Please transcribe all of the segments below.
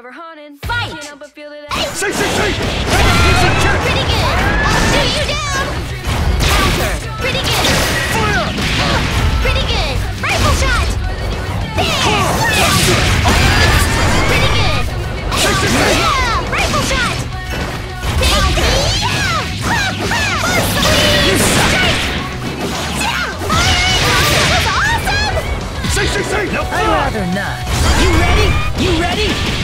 Ever haunted. Fight! Can't help but feel that I Say, say, say! Pretty good! I'll shoot you down! Counter! Pretty good! Fire! Pretty good! Rifle shot! There! Counter! Pretty good! Say, say, say! Yeah! Rifle shot! Counter! Yeah! Ha! Ha! You suck! Yeah! Fire! That was awesome! Say, say, say! Now I'd rather not. You ready? You ready?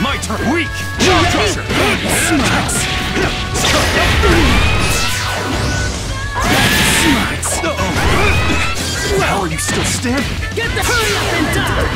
My turn! Weak! Jaw crusher! Smarts! Smarts! Uh-oh! How are you still standing? Get the hurry up and die!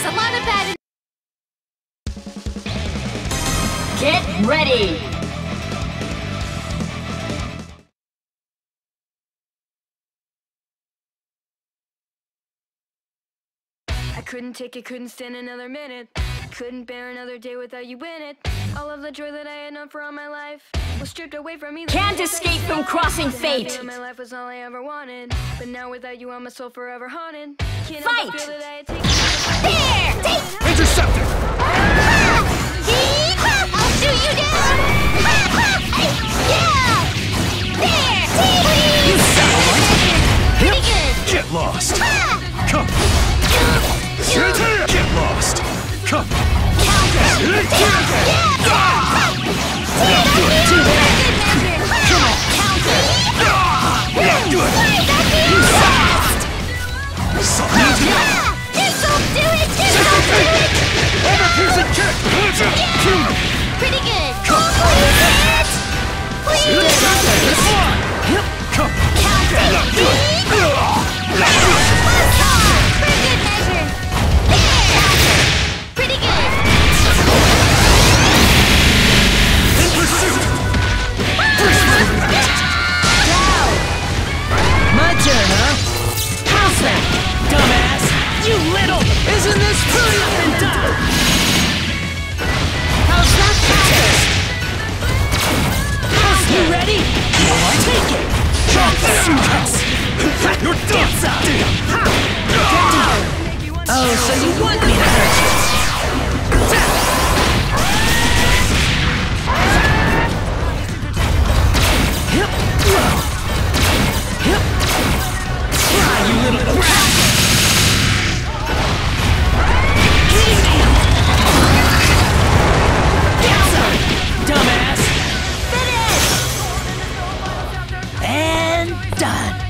There's a lot of bad. Get ready! I couldn't take it, couldn't stand another minute. Couldn't bear another day without you in it. All of the joy that I had known for all my life was stripped away from me. Can't escape from crossing fate. My life was all I ever wanted. But now without you, I'm a soul forever haunted. Can't Fight! Come! You're done! Oh, so you want me to hurt you? Try, you little brat! Dumbass! And done!